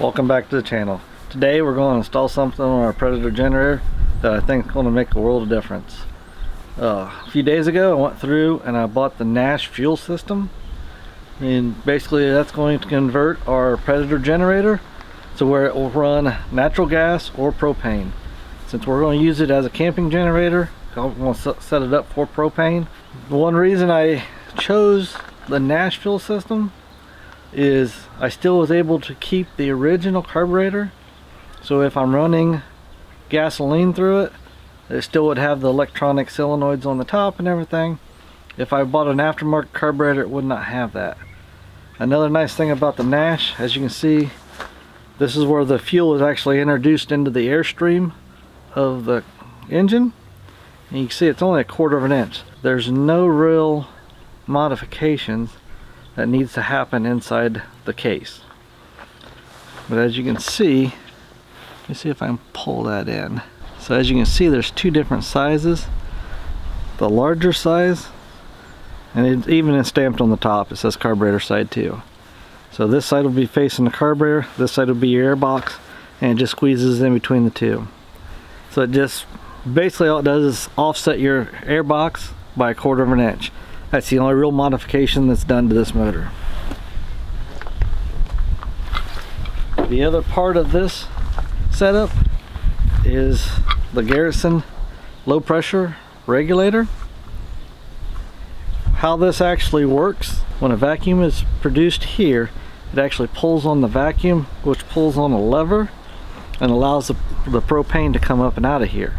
welcome back to the channel. Today we're going to install something on our predator generator that I think is going to make a world of difference. Uh, a few days ago I went through and I bought the Nash fuel system. And basically that's going to convert our predator generator to where it will run natural gas or propane. Since we're going to use it as a camping generator I'm going to set it up for propane. The one reason I chose the Nash fuel system is I still was able to keep the original carburetor. So if I'm running gasoline through it it still would have the electronic solenoids on the top and everything. If I bought an aftermarket carburetor it would not have that. Another nice thing about the Nash as you can see this is where the fuel is actually introduced into the airstream of the engine. And you can see it's only a quarter of an inch. There's no real modifications that needs to happen inside the case. But as you can see, let me see if I can pull that in. So as you can see, there's two different sizes. The larger size, and it even is stamped on the top, it says carburetor side too. So this side will be facing the carburetor, this side will be your air box, and it just squeezes in between the two. So it just, basically all it does is offset your air box by a quarter of an inch. That's the only real modification that's done to this motor. The other part of this setup is the Garretson low pressure regulator. How this actually works, when a vacuum is produced here, it actually pulls on the vacuum, which pulls on a lever and allows the, the propane to come up and out of here.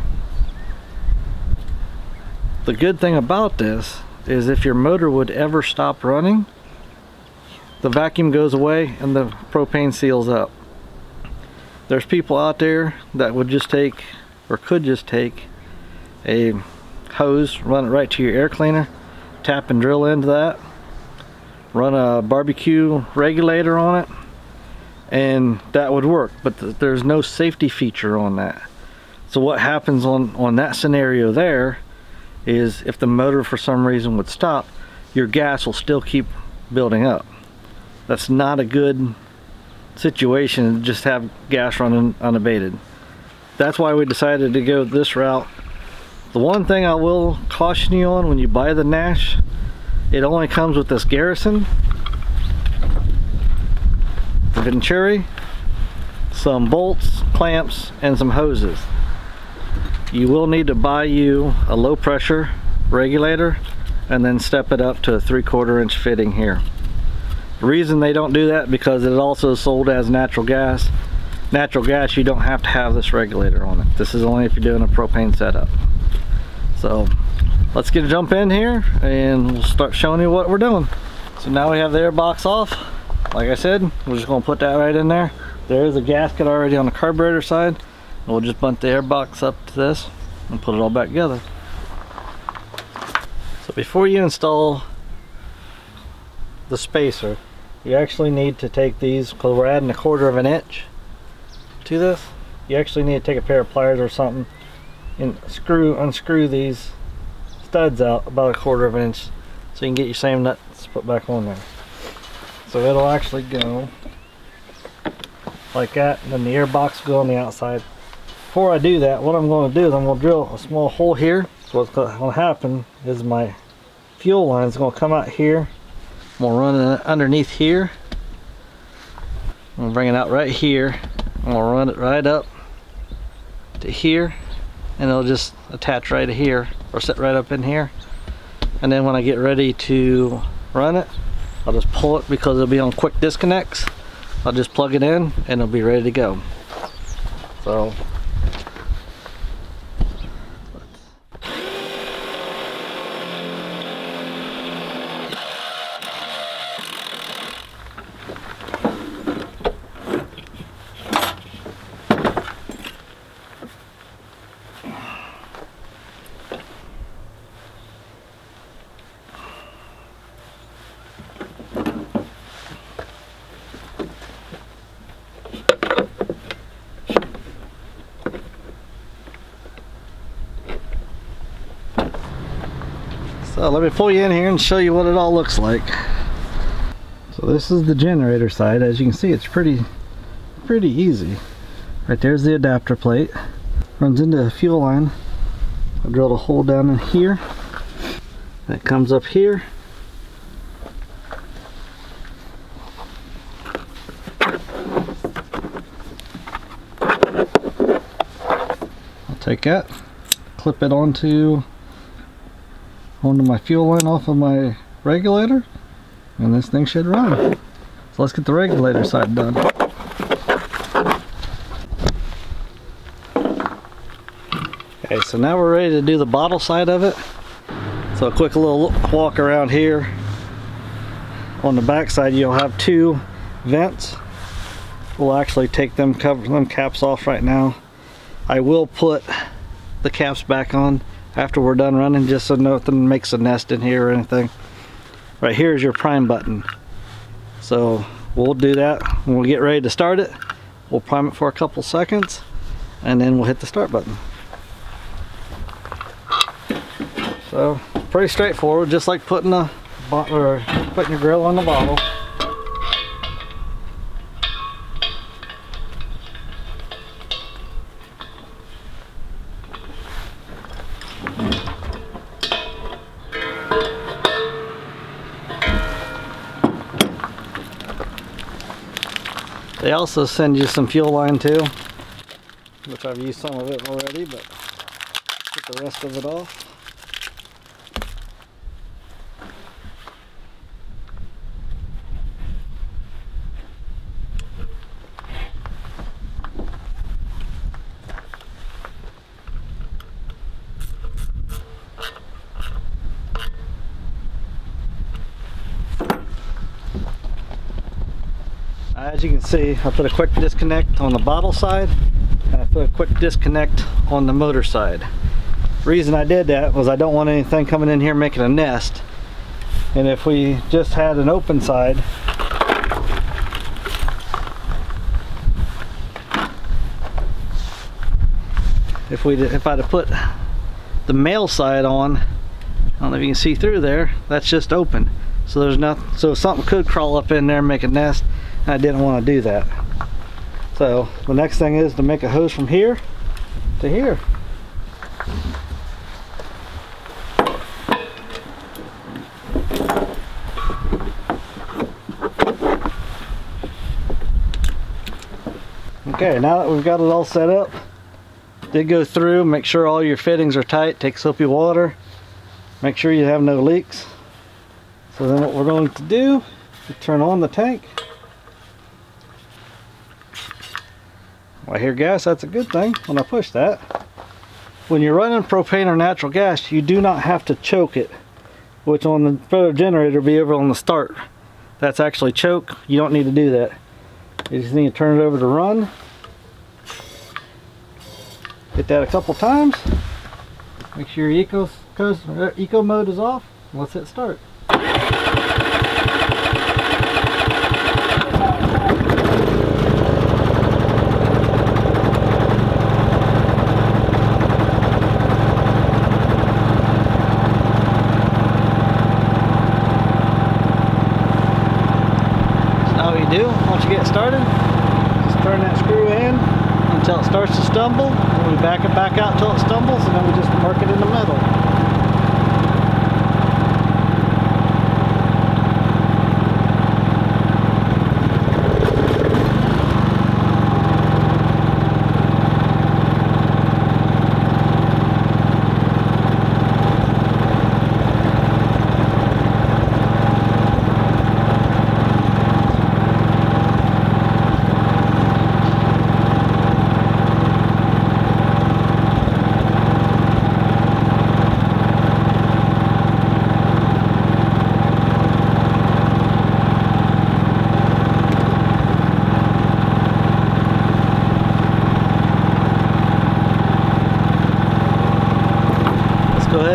The good thing about this is if your motor would ever stop running, the vacuum goes away and the propane seals up. There's people out there that would just take, or could just take, a hose, run it right to your air cleaner, tap and drill into that, run a barbecue regulator on it, and that would work. But th there's no safety feature on that. So what happens on, on that scenario there is if the motor for some reason would stop, your gas will still keep building up. That's not a good situation to just have gas running unabated. That's why we decided to go this route. The one thing I will caution you on when you buy the Nash, it only comes with this Garretson, the Venturi, some bolts, clamps, and some hoses you will need to buy you a low pressure regulator and then step it up to a three quarter inch fitting here. The reason they don't do that because it also sold as natural gas. Natural gas you don't have to have this regulator on it. This is only if you're doing a propane setup. So let's get a jump in here and we'll start showing you what we're doing. So now we have the air box off. Like I said, we're just gonna put that right in there. There is a gasket already on the carburetor side. We'll just bunt the air box up to this and put it all back together. So before you install the spacer, you actually need to take these, because we're adding a quarter of an inch to this, you actually need to take a pair of pliers or something and screw, unscrew these studs out about a quarter of an inch so you can get your same nuts put back on there. So it'll actually go like that and then the air box will go on the outside before I do that, what I'm going to do is I'm going to drill a small hole here. So what's going to happen is my fuel line is going to come out here. I'm going to run it underneath here. I'm going to bring it out right here. I'm going to run it right up to here. And it'll just attach right here or sit right up in here. And then when I get ready to run it, I'll just pull it because it'll be on quick disconnects. I'll just plug it in and it'll be ready to go. So So let me pull you in here and show you what it all looks like. So this is the generator side. As you can see, it's pretty pretty easy. Right there's the adapter plate. Runs into the fuel line. I drilled a hole down in here. That comes up here. I'll take that, clip it onto onto my fuel line off of my regulator, and this thing should run. So let's get the regulator side done. Okay, so now we're ready to do the bottle side of it. So a quick little walk around here. On the back side you'll have two vents. We'll actually take them cover them caps off right now. I will put the caps back on after we're done running just so nothing makes a nest in here or anything. Right here is your prime button. So we'll do that when we get ready to start it. We'll prime it for a couple seconds and then we'll hit the start button. So pretty straightforward, just like putting a or putting your grill on the bottle. They also send you some fuel line too, which I've used some of it already, but get the rest of it off. See, I put a quick disconnect on the bottle side and I put a quick disconnect on the motor side. Reason I did that was I don't want anything coming in here making a nest. And if we just had an open side, if we if I'd have put the male side on, I don't know if you can see through there, that's just open. So there's nothing, so something could crawl up in there and make a nest. I didn't want to do that. So the next thing is to make a hose from here to here. Okay, now that we've got it all set up, did go through, make sure all your fittings are tight, take soapy water, make sure you have no leaks. So then what we're going to do is turn on the tank. Well, I hear gas, that's a good thing when I push that. When you're running propane or natural gas, you do not have to choke it, which on the photo generator be over on the start. That's actually choke. You don't need to do that. You just need to turn it over to run. Hit that a couple times. Make sure your eco, eco mode is off. Let's hit start. Do once you get started. Just turn that screw in until it starts to stumble. And we back it back out until it stumbles and then we just mark it in the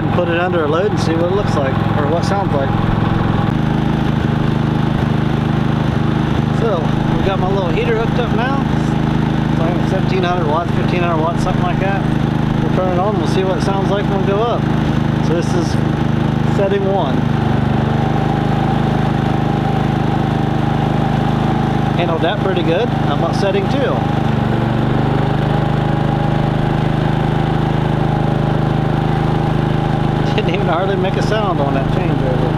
middle. put it under a load and see what it looks like or what sounds like. So we got my little heater hooked up now. It's like 1700 watts, 1500 watts, something like that. We'll turn it on, we'll see what it sounds like when we go up. So this is setting one. handled that pretty good. How about setting two? Didn't hardly make a sound on that changeover.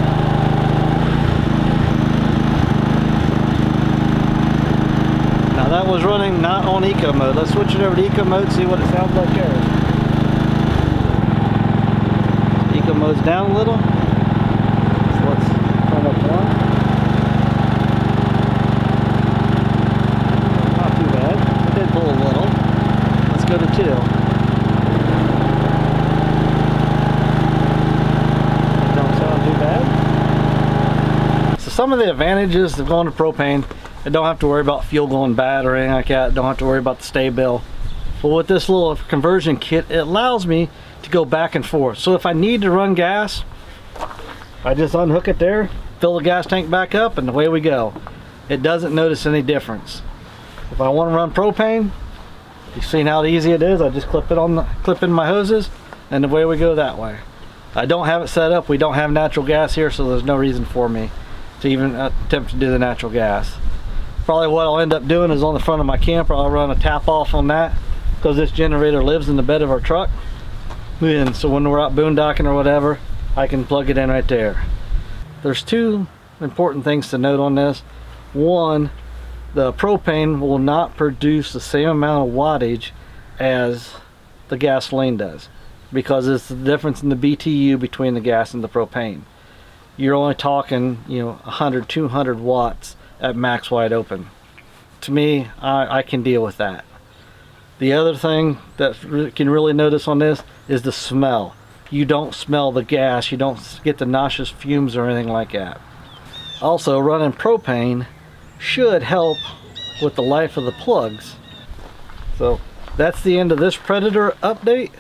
Now that was running not on eco mode. Let's switch it over to eco mode, see what it sounds like there. Eco mode's down a little. So let's turn up one. Not too bad. It did pull a little. Let's go to two. Don't sound too bad. So some of the advantages of going to propane, I don't have to worry about fuel going bad or anything like that. Don't have to worry about the Sta-Bil. But with this little conversion kit, it allows me to go back and forth. So if I need to run gas, I just unhook it there, fill the gas tank back up, and away we go. It doesn't notice any difference. If I want to run propane, you've seen how easy it is. I just clip it on the clip in my hoses, and away we go that way. I don't have it set up. We don't have natural gas here, so there's no reason for me to even uh, attempt to do the natural gas. Probably what I'll end up doing is on the front of my camper, I'll run a tap off on that because this generator lives in the bed of our truck. And so when we're out boondocking or whatever, I can plug it in right there. There's two important things to note on this. One, the propane will not produce the same amount of wattage as the gasoline does because it's the difference in the BTU between the gas and the propane. You're only talking, you know, 100, 200 watts at max wide open. To me, I, I can deal with that. The other thing that you can really notice on this is the smell. You don't smell the gas, you don't get the nauseous fumes or anything like that. Also, running propane should help with the life of the plugs. So that's the end of this Predator update.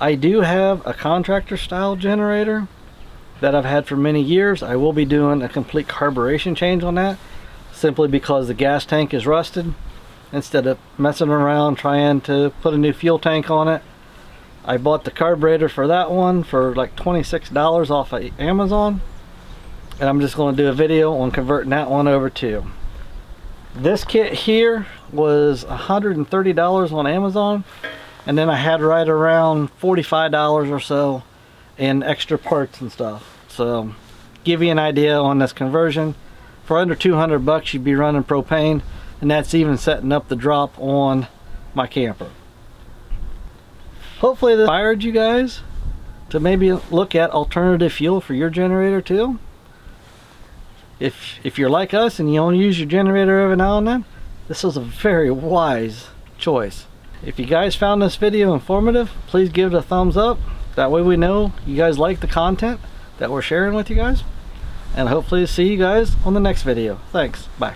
I do have a contractor style generator that I've had for many years. I will be doing a complete carburation change on that simply because the gas tank is rusted. Instead of messing around trying to put a new fuel tank on it, I bought the carburetor for that one for like $26 off of Amazon. And I'm just going to do a video on converting that one over to. This kit here was $130 on Amazon. And then I had right around $45 or so in extra parts and stuff. So give you an idea on this conversion. For under 200 bucks you'd be running propane and that's even setting up the drop on my camper. Hopefully this inspired you guys to maybe look at alternative fuel for your generator too. If if you're like us and you only use your generator every now and then this is a very wise choice. If you guys found this video informative please give it a thumbs up that way we know you guys like the content that we're sharing with you guys and hopefully see you guys on the next video. Thanks. Bye.